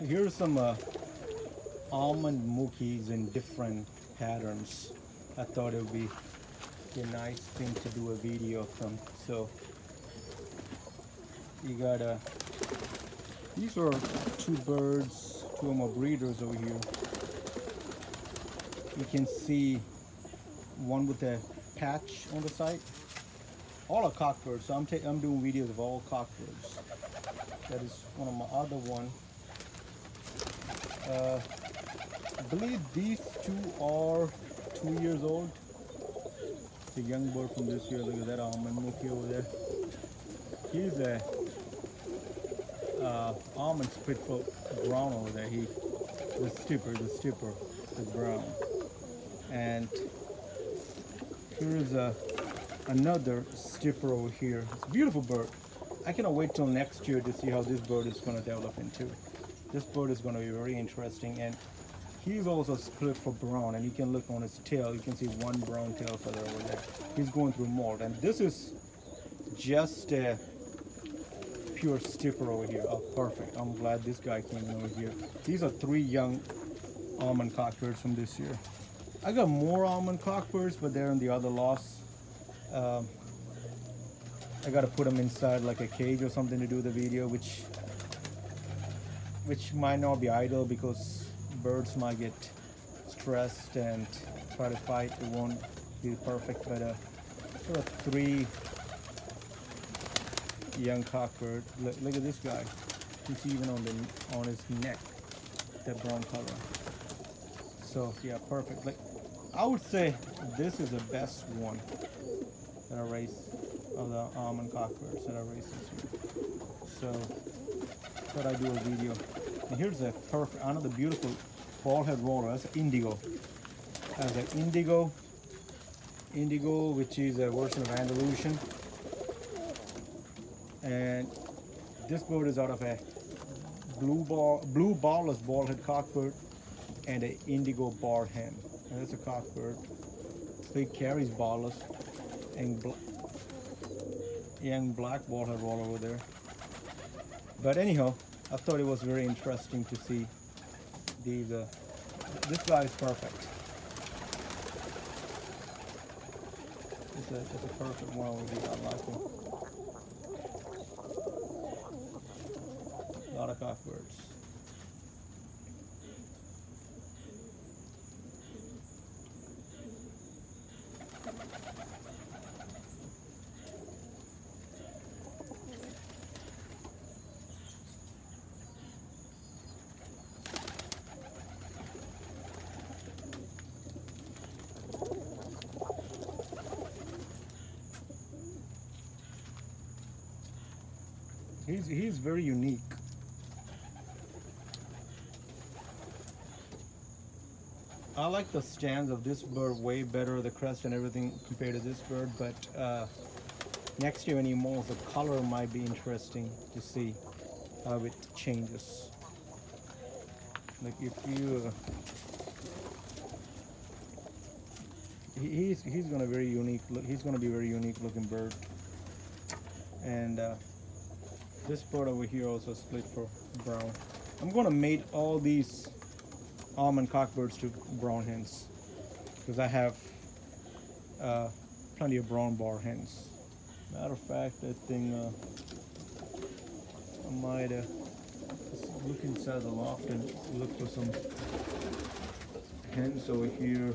So are some uh, almond mookies in different patterns. I thought it would be a nice thing to do a video of them. So you got a. Uh, these are two birds, two of my breeders over here. You can see one with a patch on the side. All are cockbirds. So I'm, I'm doing videos of all cockbirds. That is one of my other one. Uh, I believe these two are two years old. It's a young bird from this year. Look at that almond mookie over there. He's a uh, almond split foot brown over there. He, the stipper, the stipper is brown. And here's a, another stipper over here. It's a beautiful bird. I cannot wait till next year to see how this bird is going to develop into. This bird is going to be very interesting and he's also split for brown and you can look on his tail. You can see one brown tail feather over there. He's going through molt and this is just a pure stipper over here. Oh, perfect. I'm glad this guy came over here. These are three young almond cockbirds from this year. I got more almond cockbirds, but they're in the other loss. Um, I gotta put them inside like a cage or something to do the video, which which might not be ideal because birds might get stressed and try to fight. It won't be perfect, but uh, there are three young cockbird. Look, look at this guy. See even on the on his neck, that brown color. So yeah, perfect. Like I would say this is the best one that I raised of the almond cockbirds that I raised this year. So thought I'd do a video. And here's a perfect, another beautiful bald head roller. That's indigo. Has an indigo, indigo, which is a version of Andalusian and this bird is out of a blue ball blue barless bald-head cockbird and an indigo bar hen and that's a cockbird so he carries barless and bl young black bald-head roll over there but anyhow I thought it was very interesting to see these uh, this guy is perfect it's a, it's a perfect one I like him A lot of cockbirds. He's, he's very unique. I like the stands of this bird way better, the crest and everything compared to this bird, but uh, next year when he the color might be interesting to see how it changes. Like if you, uh, he's he's gonna very unique. Look, he's gonna be very unique looking bird, and uh, this bird over here also split for brown. I'm gonna mate all these almond cockbirds to brown hens because I have uh, plenty of brown bar hens. Matter of fact, I think uh, I might uh, look inside the loft and look for some hens over here.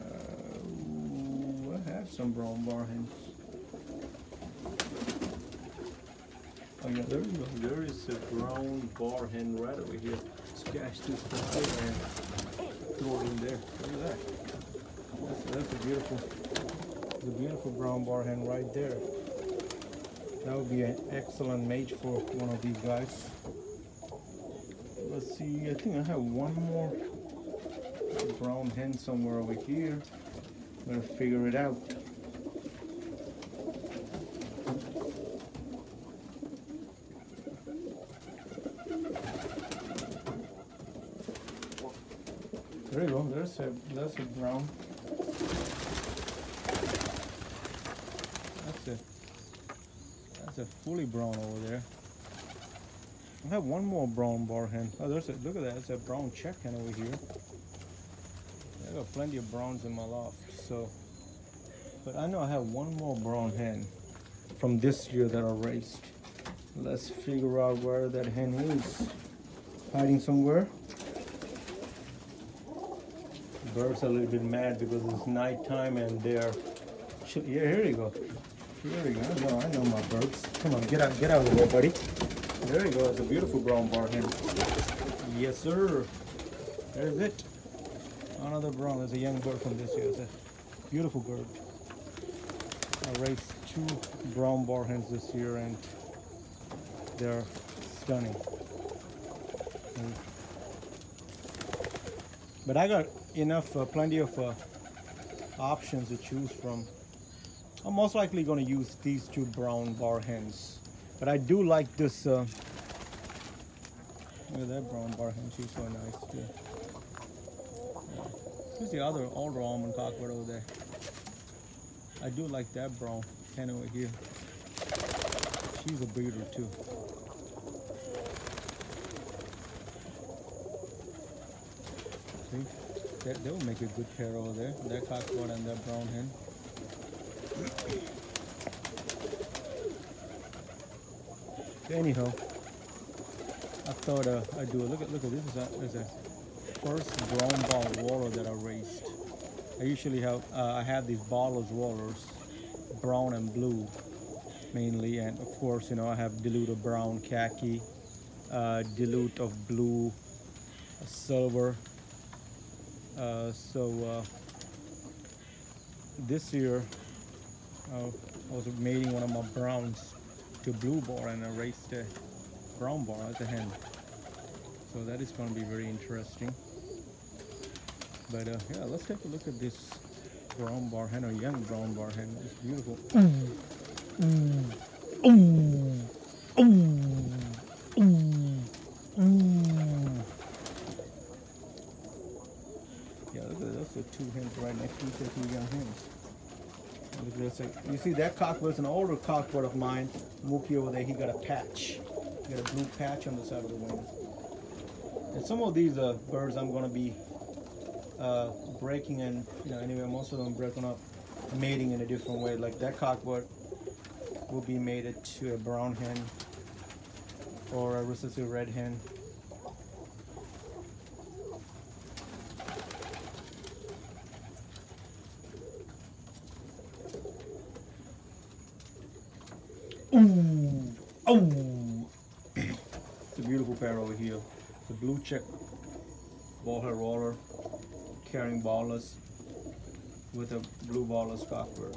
Uh, I have some brown bar hens. Oh there you go. There is a brown bar hen right over here cash this stuff and throw it in there. Look at that. That's, that's a beautiful, a beautiful brown bar hen right there. That would be an excellent mate for one of these guys. Let's see, I think I have one more brown hen somewhere over here. I'm gonna figure it out. There's a, that's a brown. That's a, that's a fully brown over there. I have one more brown bar hen. Oh, there's a look at that. It's a brown check hen over here. I got plenty of browns in my loft. So, but I know I have one more brown hen from this year that I raised. Let's figure out where that hen is. Hiding somewhere. Birds are a little bit mad because it's nighttime and they're. Yeah, here you go. Here we go. I know my birds. Come on, get out, get out of there, buddy. There you go. It's a beautiful brown bar hen. Yes, sir. There's it. Another brown. There's a young bird from this year. It's a beautiful bird. I raised two brown bar hens this year and they're stunning. And- but I got enough, uh, plenty of uh, options to choose from. I'm most likely going to use these two brown bar hens. But I do like this. Uh, look at that brown bar hen. She's so nice too. Who's the other older almond cockbird over there? I do like that brown hen over here. She's a breeder too. See, they will make a good pair over there. That cockbird and that brown hen. Anyhow, I thought uh, I'd do a look at look at this is a, is a first brown ball waller that I raised. I usually have uh, I have these ballers wallers, brown and blue mainly, and of course you know I have dilute of brown khaki, uh, dilute of blue, silver. Uh, so uh, this year uh, I was mating one of my browns to blue bar and I raised a brown bar as a hen. So that is going to be very interesting. But uh, yeah, let's take a look at this brown bar hen or young brown bar hen. It's beautiful. Yeah, look at those are two hens right next to each other, two young hens. This. You see that cock was an older cockbird of mine. Mookie over there, he got a patch. He got a blue patch on the side of the wing. And some of these uh, birds I'm gonna be uh, breaking and you know anyway most of them breaking up mating in a different way. Like that cockbird will be mated to a brown hen or a recessive red hen. Ooh, oh! it's a beautiful pair over here. The blue check ball hair roller carrying ballers with a blue baller's cockbird.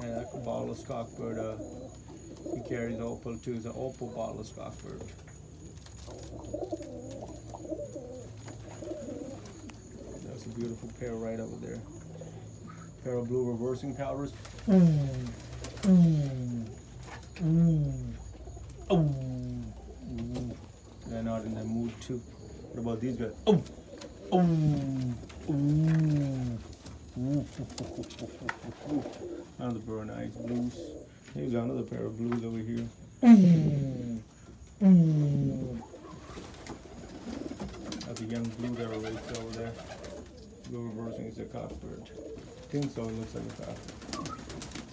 And that baller's cockbird, uh, he carries opal too. the opal baller's cockbird. That's a beautiful pair right over there. Pair of blue reverse wing pouters. Ooh, they're not in the mood too. What about these guys? Oh, oh, ooh, ooh. Another pair of nice blues. Here's another pair of blues over here. That's a young blue that raised over there. Blue reverse wing is a cockbird. I think so. It looks like a cock.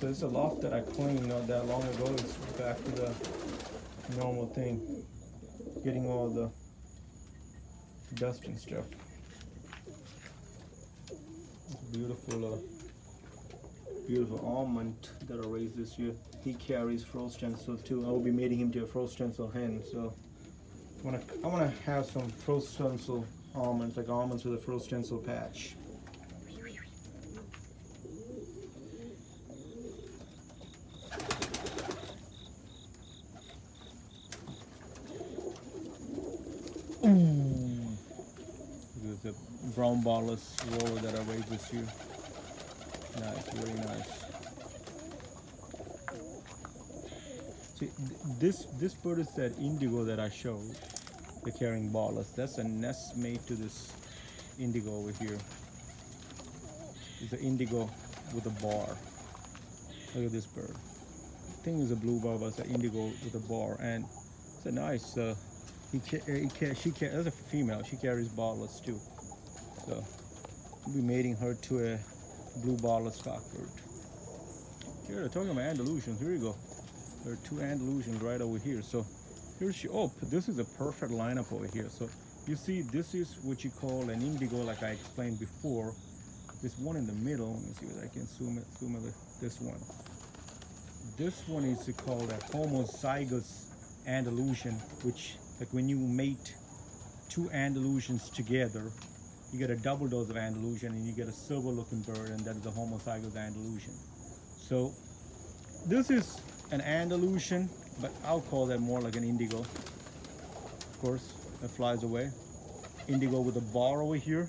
So it's a loft that I cleaned not that long ago. It's back to the normal thing. Getting all the dust and stuff. Beautiful, uh, beautiful almond that I raised this year. He carries frost stencil too. I will be mating him to a frost stencil hen. So I wanna, I wanna have some frost stencil almonds, like almonds with a frost stencil patch. There's a brown barless roller that I raised this year. Nice, very nice. See, this this bird is that indigo that I showed, the carrying barless. That's a nest made to this indigo over here. It's an indigo with a bar. Look at this bird. think it's a blue bar, but it's an indigo with a bar, and it's a nice. Uh, he, ca- he she that's a female. She carries barless too, so we'll be mating her to a blue barlet stockbird. Here, talking about Andalusians. Here you go. There are two Andalusians right over here. So here's she. Oh, this is a perfect lineup over here. So you see, this is what you call an indigo, like I explained before. This one in the middle. Let me see if I can zoom it. Zoom it. This one. This one is called a homozygous Andalusian, which like when you mate two Andalusians together, you get a double dose of Andalusian and you get a silver looking bird and that is a homozygous Andalusian. So this is an Andalusian, but I'll call that more like an indigo. Of course, it flies away. Indigo with a bar over here.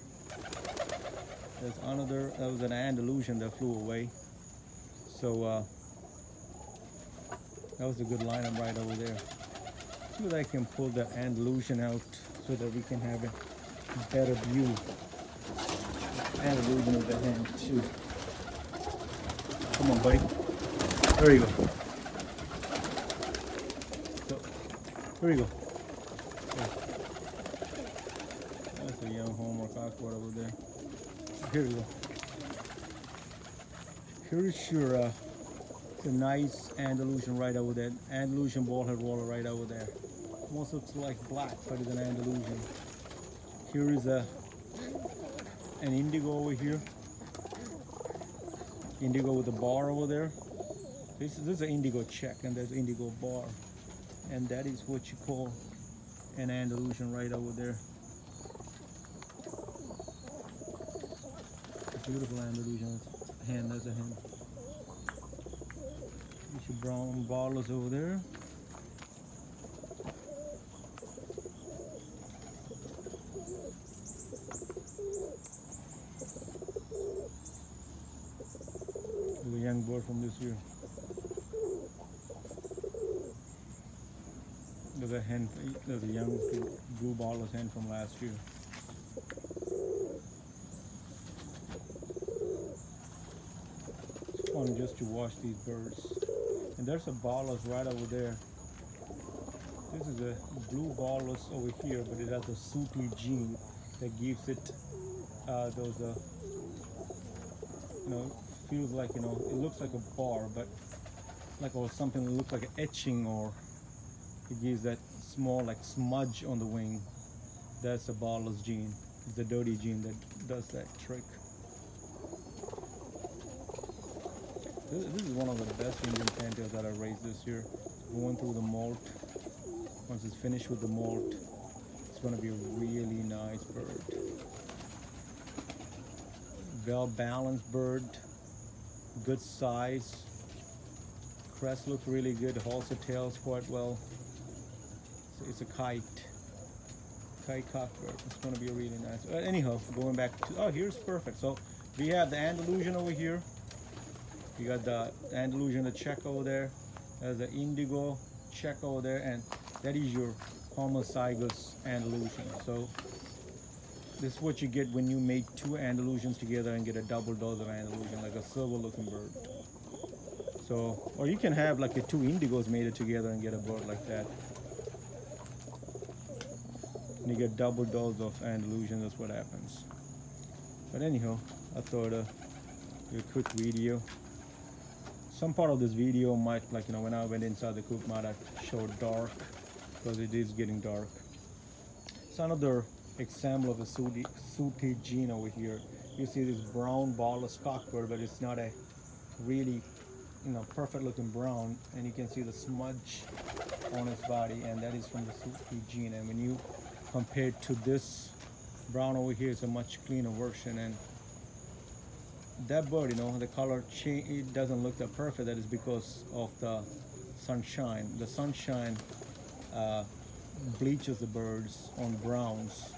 There's another, that was an Andalusian that flew away. So uh, that was a good lineup right over there. See if I can pull the Andalusian out so that we can have a better view. Andalusian with the hand too. Come on, buddy. There you go. So, there you go. That's a young Homer cockbird over there. Here we go. Here's your uh, the nice Andalusian right over there. Andalusian ballhead roller right over there. Almost looks like black, but it's an Andalusian. Here is a an indigo over here. Indigo with a bar over there. This, this is an indigo check and there's indigo bar. And that is what you call an Andalusian right over there. Beautiful Andalusian hand, there's a hand. There's your brown ballers over there. Bird from this year. There's a hen, there's a young blue baller's hen from last year. It's fun just to watch these birds. And there's a baller's right over there. This is a blue baller's over here, but it has a sooty gene that gives it uh, those, uh, you know, feels like, you know, it looks like a bar, but like or something that looks like an etching or it gives that small like smudge on the wing. That's a baller's gene. It's the dirty gene that does that trick. This, this is one of the best Indian fantails that I raised this year. Going through the molt. Once it's finished with the molt, it's going to be a really nice bird. Well balanced bird, good size. Crest looks really good. Also tails quite well. So it's a kite. Kite cockbird. It's going to be really nice. Uh, anyhow, going back to oh, here's perfect. So we have the Andalusian over here. You got the Andalusian, the check over there. There's the indigo check over there, and that is your homozygous Andalusian. So this is what you get when you make two Andalusians together and get a double dose of Andalusian, like a silver-looking bird. So, or you can have like a two indigos mated together and get a bird like that. And you get double dose of Andalusian, that's what happens. But anyhow, I thought uh, a quick video. Some part of this video might, like, you know, when I went inside the coop might have showed dark because it is getting dark. It's another example of a sooty, gene over here. You see this brown barless cockbird, but it's not a really, you know, perfect looking brown. And you can see the smudge on its body, and that is from the sooty gene. And when you compare it to this brown over here, it's a much cleaner version. And that bird, you know, the color change, it doesn't look that perfect. That is because of the sunshine. The sunshine uh, bleaches the birds on browns.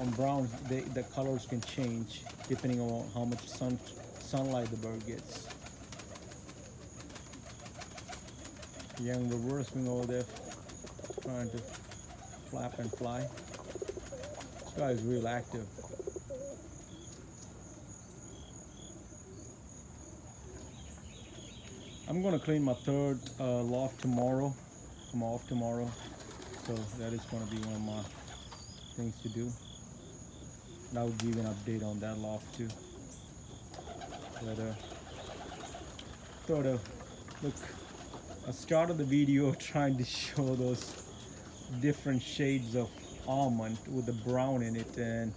On browns, they, the colors can change depending on how much sun, sunlight the bird gets. Young reverse wing over there trying to flap and fly. This guy is real active. I'm gonna clean my third uh, loft tomorrow. I'm off tomorrow, so that is gonna be one of my things to do. And I'll give an update on that loft too. But uh, thought of look, I started the video trying to show those different shades of almond with the brown in it, and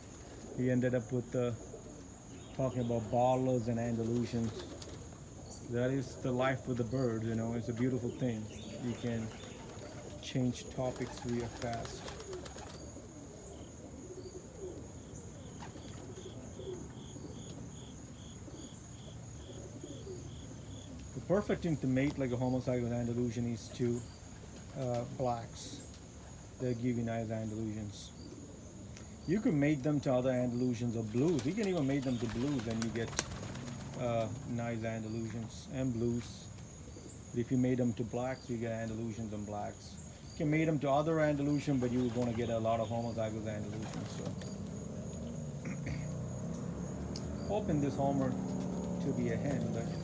we ended up with uh, talking about bottlers and Andalusians. That is the life of the bird, you know. It's a beautiful thing. You can change topics real fast. Perfect thing to mate like a homozygous Andalusian is two uh, blacks. They give you nice Andalusians. You can mate them to other Andalusians or blues. You can even mate them to blues and you get uh, nice Andalusians and blues. But if you mate them to blacks, you get Andalusians and blacks. You can mate them to other Andalusian, but you're going to get a lot of homozygous Andalusians. So, hoping this homer to be a hen, but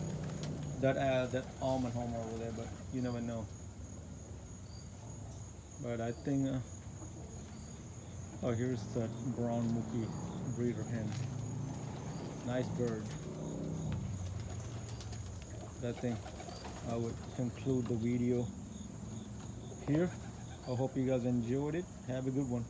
that uh, that almond homer over there, but you never know. But I think. Uh, oh, here's that brown Mookie breeder hen. Nice bird. That thing, I would conclude the video here. I hope you guys enjoyed it. Have a good one.